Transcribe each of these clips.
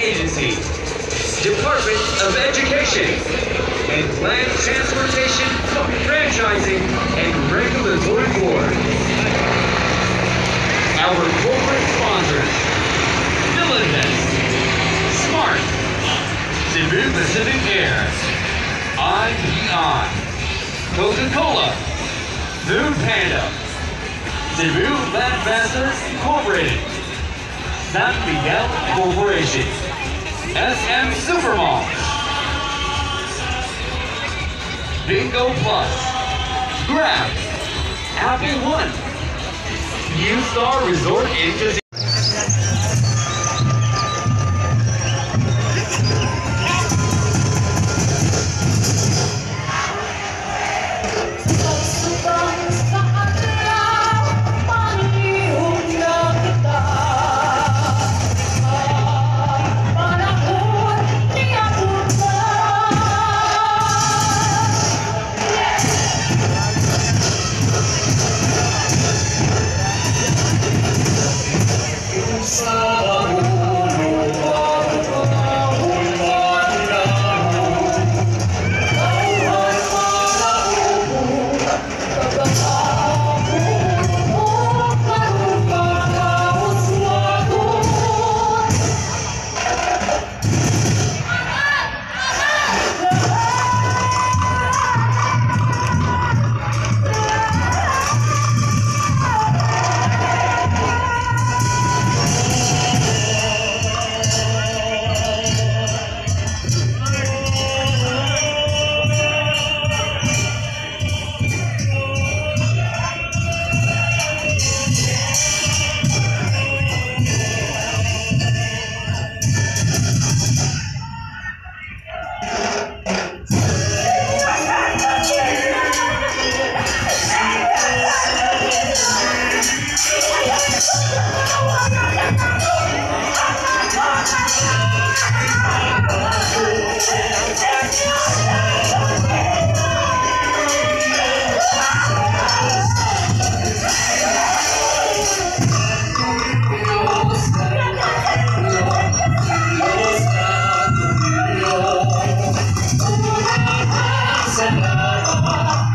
Agency, Department of Education, and Land Transportation, Franchising, and Regulatory Board. Our corporate sponsors, Diligence, Smart, Cebu Pacific Air, IEI, Coca-Cola, Food Panda, Cebu Landmasters Incorporated, San Miguel Corporation, SM Supermall, Bingo Plus, Grab, Happy One, U Star Resort and Casino. Santa.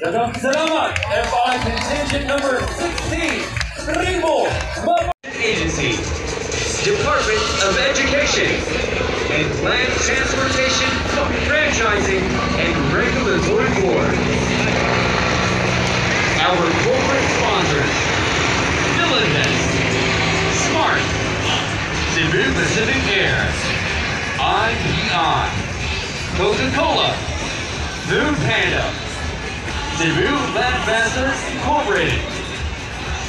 Salamat, FI contingent number 16, Ringo Agency, Department of Education, and Land Transportation, Franchising, and Regulatory Board. Our corporate sponsors, Smart, Pacific IPI, Coca-Cola, Food Panda, Cebu Landmasters Incorporated,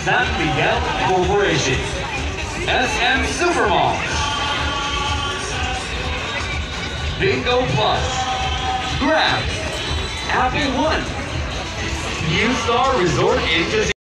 San Miguel Corporation, SM Supermall, Bingo Plus, Grab, Apple One, U Star Resort and Casino.